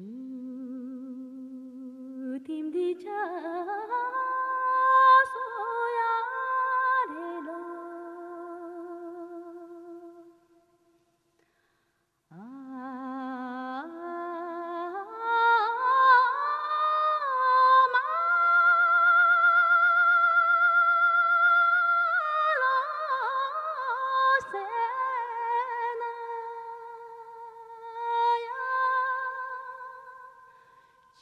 түмдү жа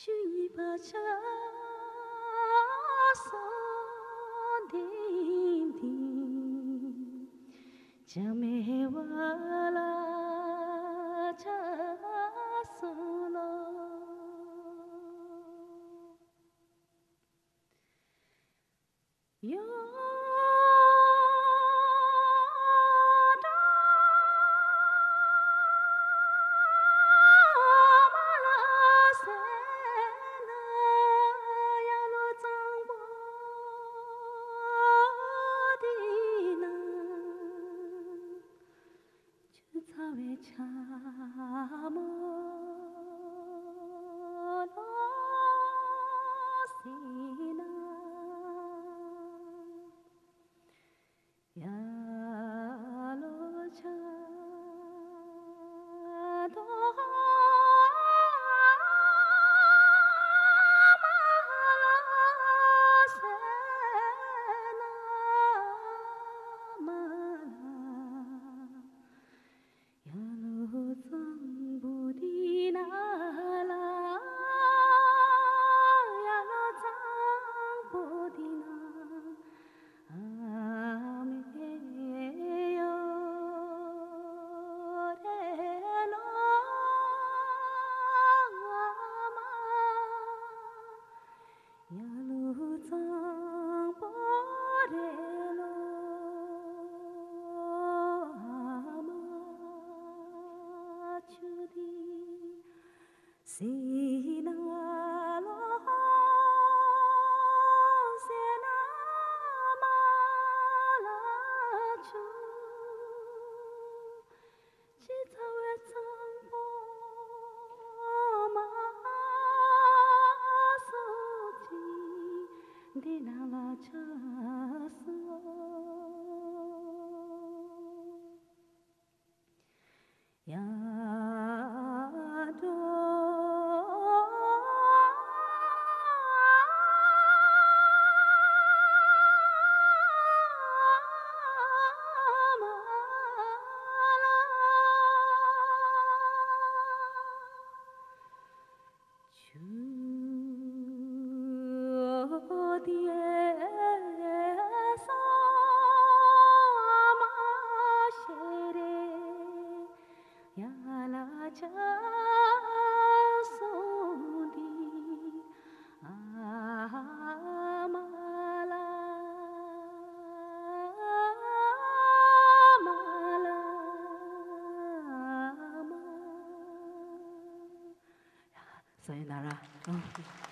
शुई भाजा सोन्देन दिन् जमेवाला जासोनौ यो 为茶马。在那老山那茫茫老丘，几条河川波马苏吉，在那拉车拉苏。 역사의 나라. 어.